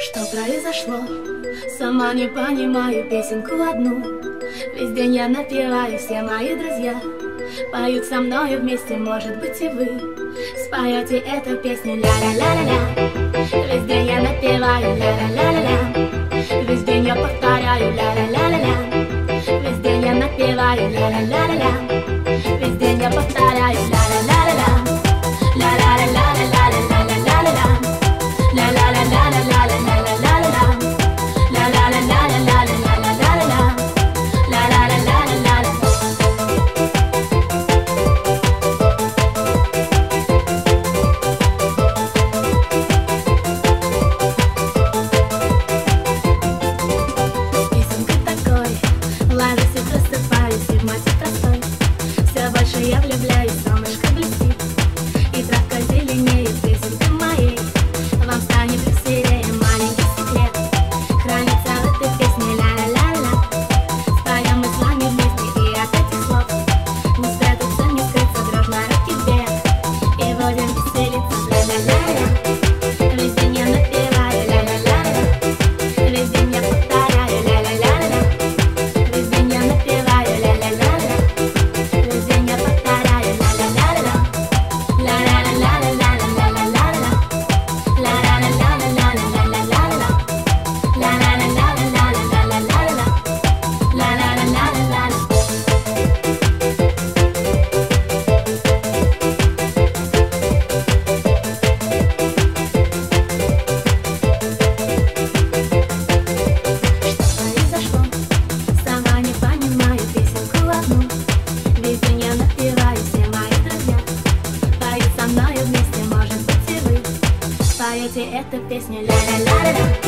Что произошло? Сама не понимаю песенку одну. Весь день я напеваю, все мои друзья Поют со мной вместе, может быть и вы Споете эту песню. Ля-ля-ля-ля-ля. Весь день я напеваю ля-ля-ля-ля-ля. Весь день я повторяю ля-ля-ля-ля-ля. Весь день я напеваю ля-ля-ля-ля-ля lights. Поете эту песню ля-ля-ля-ля